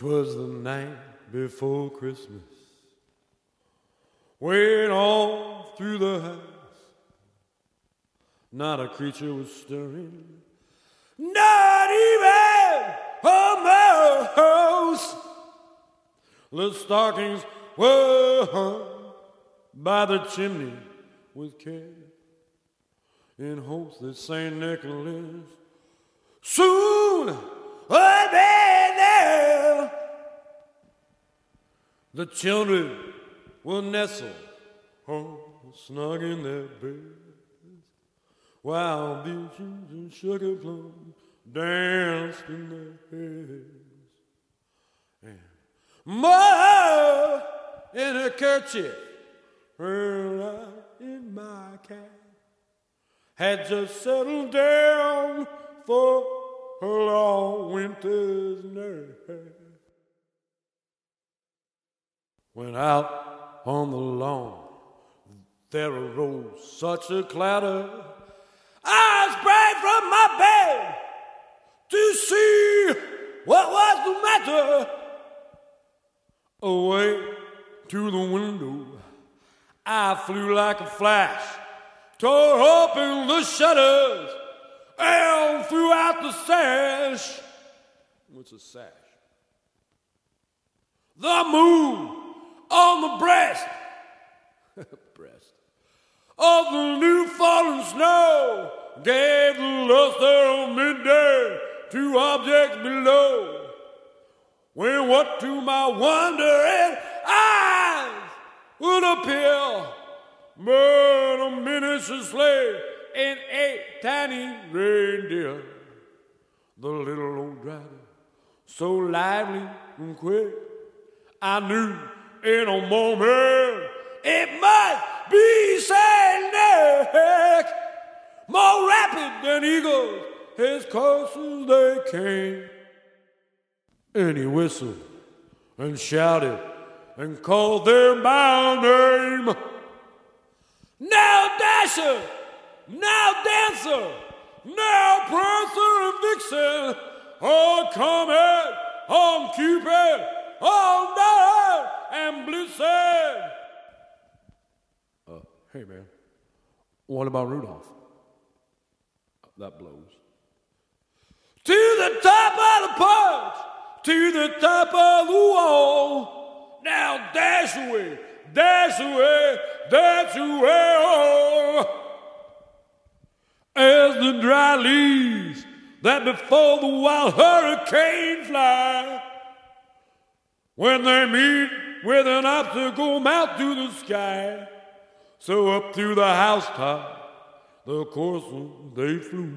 'Twas the night before Christmas. Went all through the house. Not a creature was stirring. Not even a mouse. The stockings were hung by the chimney with care in hopes that St. Nicholas soon would be there. The children will nestle oh, snug in their beds while beaches and sugar plums danced in their heads. And mother in her kerchief, her in my cap, had just settled down for her long winter's nap. When out on the lawn there arose such a clatter, I sprang from my bed to see what was the matter. Away to the window, I flew like a flash, tore open the shutters, and threw out the sash. What's a sash? The moon on the breast, breast of the new fallen snow gave the luster of midday to objects below. When what to my wondering eyes would appear but a miniature sleigh and eight tiny reindeer. The little old driver, so lively and quick, I knew in a moment it must be Nick. More rapid than eagles, his courses they came. And he whistled and shouted and called them by name. Now Dasher, now Dancer, now Prancer and Vixen, on Comet, on Cupid, on Donner and Blitzen. Uh, hey man, what about Rudolph? That blows. To the top of the porch, to the top of the wall. Now dash away, dash away, dash away. Oh. As the dry leaves that before the wild hurricane fly, when they meet with an obstacle mount to the sky, so up through the housetop, the coursers they flew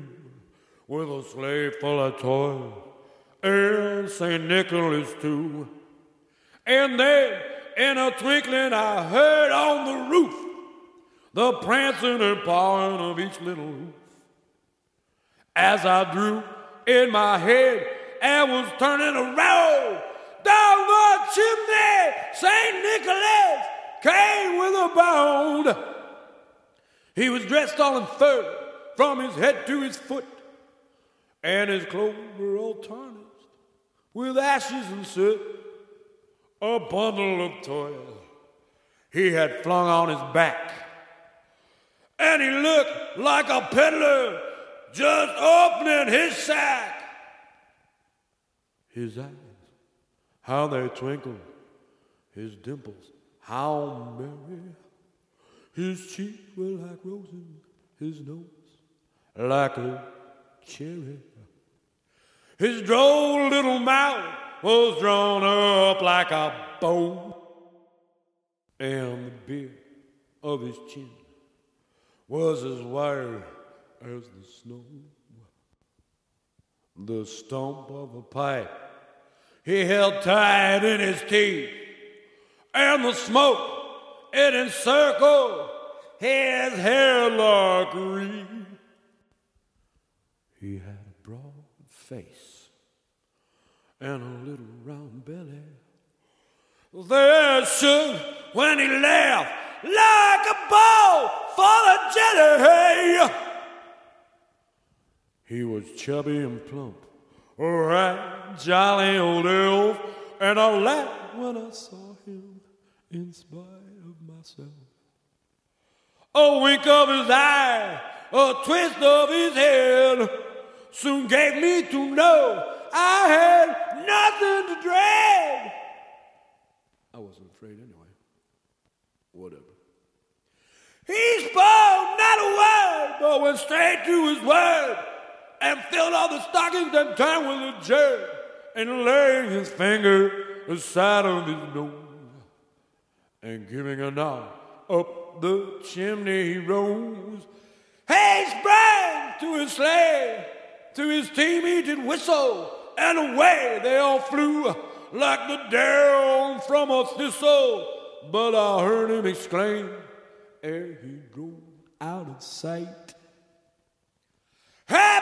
with a sleigh full of toys and St. Nicholas too. And then in a twinkling I heard on the roof the prancing and pawing of each little hoof. As I drew in my head and was turning around chimney, St. Nicholas came with a bound. He was dressed all in fur from his head to his foot, and his clothes were all tarnished with ashes and soot. A bundle of toil he had flung on his back, and he looked like a peddler just opening his sack. His eyes, how they twinkled, his dimples, how merry. His cheeks were like roses, his nose like a cherry. His droll little mouth was drawn up like a bow, and the beard of his chin was as white as the snow. The stump of a pipe he held tight in his teeth, and the smoke it encircled his hair like wreath. He had a broad face and a little round belly. There shook when he laughed like a bowl full of jelly. He was chubby and plump, right jolly old elf, and I laughed when I saw him in spite of myself. A wink of his eye, a twist of his head, soon gave me to know I had nothing to dread. I wasn't afraid anyway. Whatever. He spoke not a word, but went straight to his word and filled all the stockings and turned with a jerk and laying his finger aside on his nose and giving a nod up the chimney he rose. He sprang to his sleigh, to his team he did whistle, and away they all flew like the down from a thistle. But I heard him exclaim ere he drove out of sight.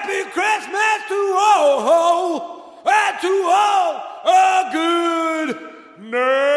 Happy Christmas to all, and to all a good night.